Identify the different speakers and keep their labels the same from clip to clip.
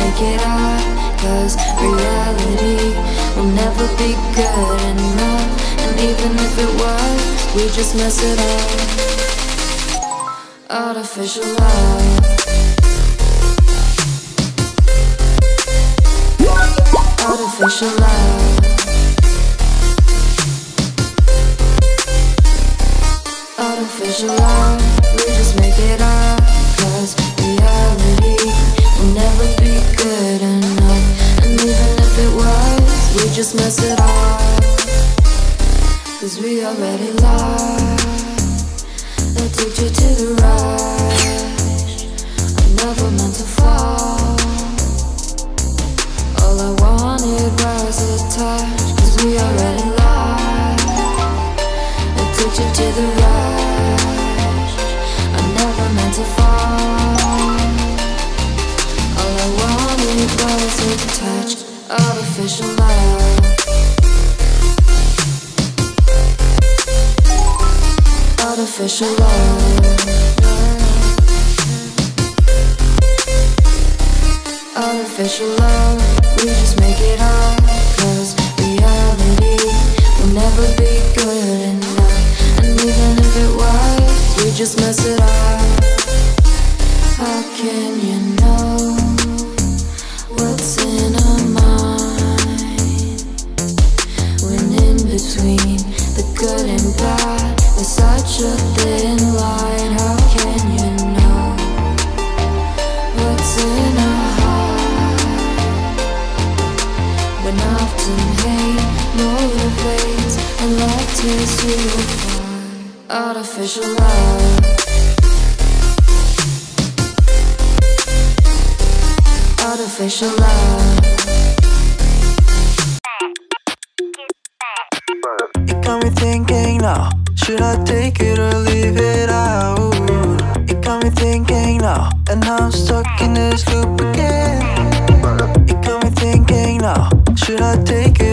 Speaker 1: make it up Cause reality will never be good enough. And even if it was, we just mess it up. Artificial love. Artificial love just mess it up. Cause we already lost. Addicted to the rush. I never meant to fall. All I wanted was a touch. Cause we already lost. Addicted to the rush. I never meant to fall. All I wanted was a touch. Artificial love Artificial love Artificial love, we just make it up Cause reality will never be good enough. And even if it was, we just mess it up. How can you know what's in And
Speaker 2: It got me thinking now. Should I take it or leave it out? It got me thinking now And I'm stuck in this loop again. It got me thinking now. Should I take it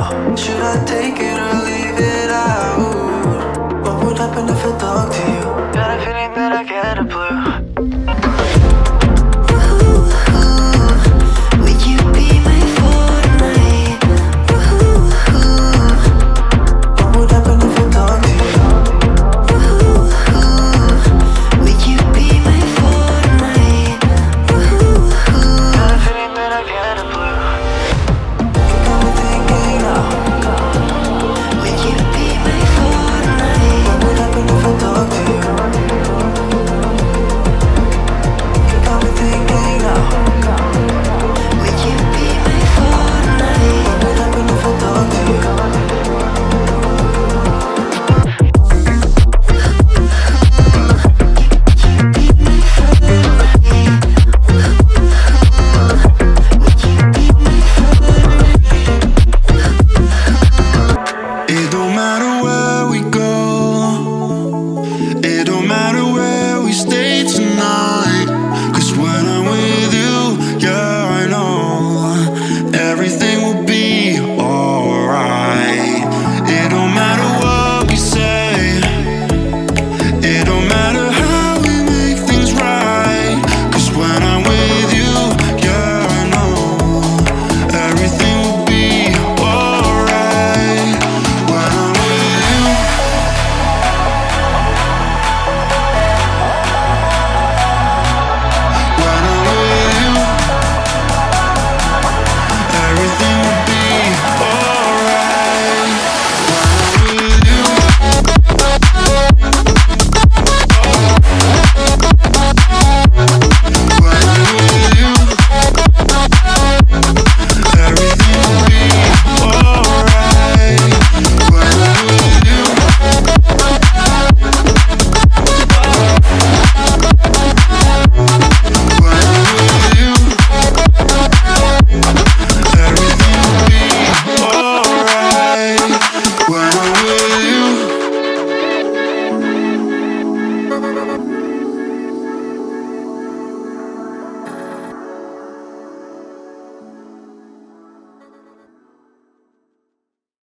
Speaker 2: now. Should I take it or leave it out? What would happen if I talk to you? Got a feeling that I get a blue.